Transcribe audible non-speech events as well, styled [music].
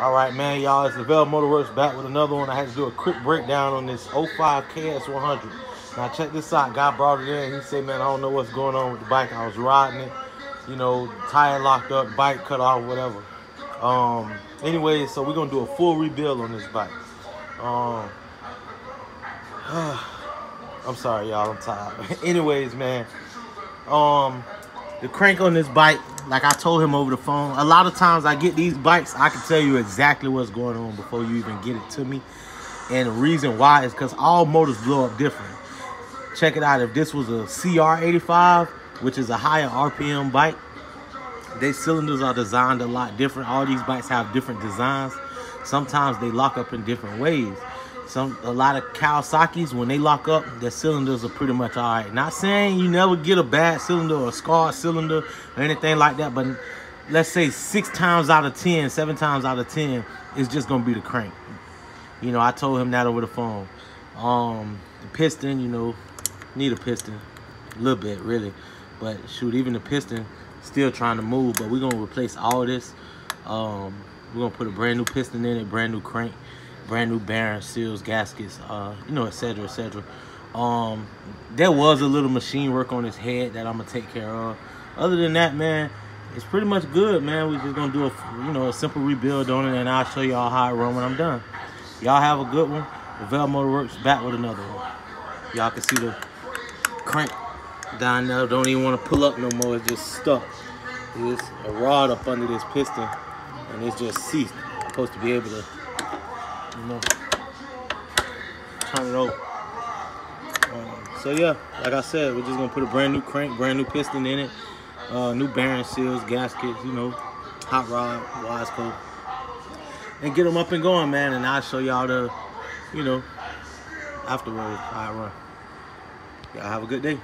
All right, man, y'all. It's Vel Motorworks back with another one. I had to do a quick breakdown on this 05 KX100. Now, check this out. Guy brought it in. He said, man, I don't know what's going on with the bike. I was riding it, you know, tire locked up, bike cut off, whatever. Um, anyway, so we're going to do a full rebuild on this bike. Um, [sighs] I'm sorry, y'all. I'm tired. [laughs] Anyways, man. Um, the crank on this bike, like I told him over the phone, a lot of times I get these bikes, I can tell you exactly what's going on before you even get it to me. And the reason why is because all motors blow up different. Check it out. If this was a CR85, which is a higher RPM bike, their cylinders are designed a lot different. All these bikes have different designs. Sometimes they lock up in different ways. Some a lot of Kawasaki's when they lock up, their cylinders are pretty much all right. Not saying you never get a bad cylinder or a scarred cylinder or anything like that, but let's say six times out of ten, seven times out of ten, it's just gonna be the crank. You know, I told him that over the phone. Um, the piston, you know, need a piston, a little bit really, but shoot, even the piston still trying to move. But we're gonna replace all this. Um, we're gonna put a brand new piston in it, brand new crank brand new bearings, seals, gaskets, uh, you know, etc., etc. Um, there was a little machine work on his head that I'm gonna take care of. Other than that, man, it's pretty much good, man. We're just gonna do a, you know, a simple rebuild on it, and I'll show y'all how it run when I'm done. Y'all have a good one. The Vel Motorworks back with another one. Y'all can see the crank down there. Don't even want to pull up no more. It's just stuck. There's a rod up under this piston, and it's just ceased. supposed to be able to you know, turn it over. Um, so yeah, like I said, we're just gonna put a brand new crank, brand new piston in it, uh, new bearing seals, gaskets, you know, hot rod, Wiseco, and get them up and going, man. And I'll show y'all the, you know, afterwards I run. Y'all have a good day.